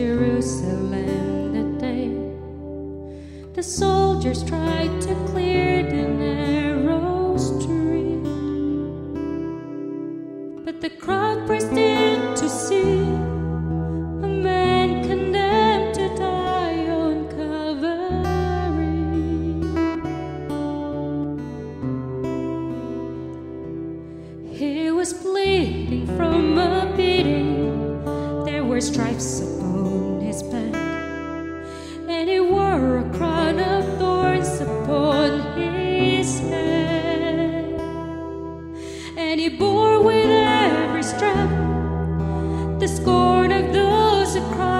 Jerusalem that day. The soldiers tried to clear the narrow street, but the crowd pressed in to see a man condemned to die on Calvary. He was bleeding from a his stripes upon his back, and he wore a crown of thorns upon his head, and he bore with every strap the scorn of those who cried.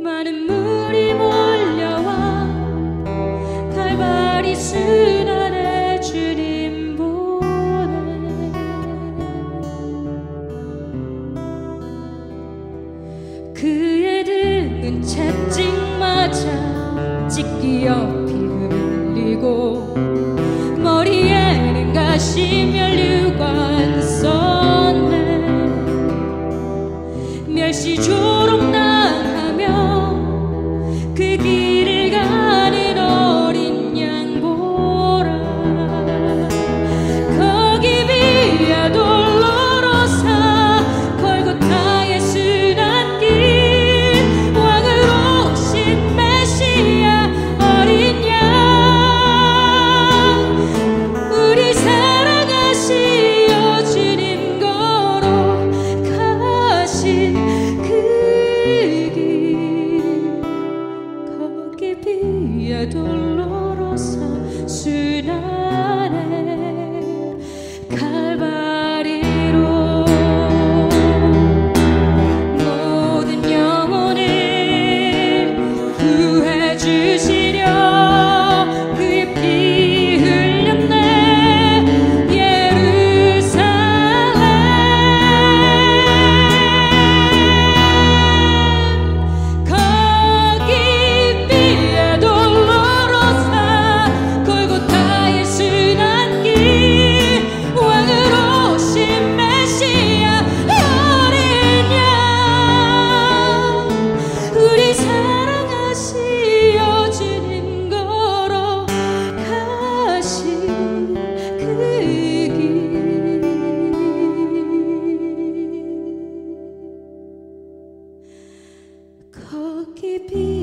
많은 물이 몰려와 갈바리 순환에 주님 보내 그의 등은 채찍 맞아 찍기 옆이 흘리고 머리에는 가시 멸류관 썼네. 멸시조롱 나 via dolorosa sudan peace.